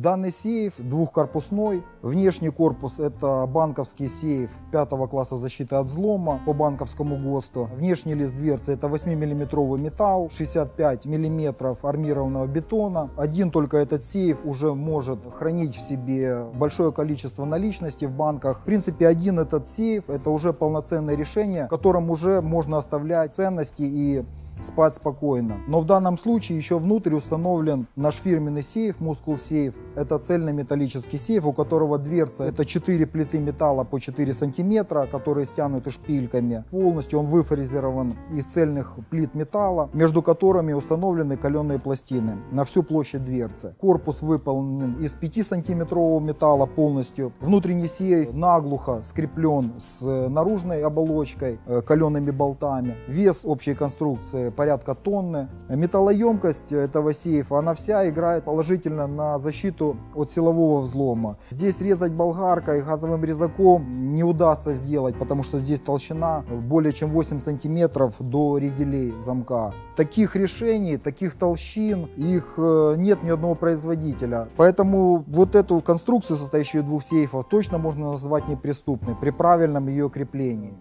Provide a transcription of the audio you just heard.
Данный сейф двухкорпусной. Внешний корпус это банковский сейф пятого класса защиты от взлома по банковскому ГОСТу. Внешний лист дверцы это 8-миллиметровый металл, 65 миллиметров армированного бетона. Один только этот сейф уже может хранить в себе большое количество наличности в банках. В принципе, один этот сейф это уже полноценное решение, в котором уже можно оставлять ценности и спать спокойно. Но в данном случае еще внутрь установлен наш фирменный сейф, Muscle Safe. Это цельный металлический сейф, у которого дверца это 4 плиты металла по 4 сантиметра, которые стянуты шпильками. Полностью он выфрезерован из цельных плит металла, между которыми установлены каленые пластины на всю площадь дверцы. Корпус выполнен из 5 сантиметрового металла полностью. Внутренний сейф наглухо скреплен с наружной оболочкой, э, калеными болтами. Вес общей конструкции порядка тонны. Металлоемкость этого сейфа, она вся играет положительно на защиту от силового взлома. Здесь резать болгаркой, газовым резаком не удастся сделать, потому что здесь толщина более чем 8 сантиметров до ригелей замка. Таких решений, таких толщин, их э, нет ни одного производителя. Поэтому вот эту конструкцию, состоящую из двух сейфов, точно можно назвать неприступной при правильном ее креплении.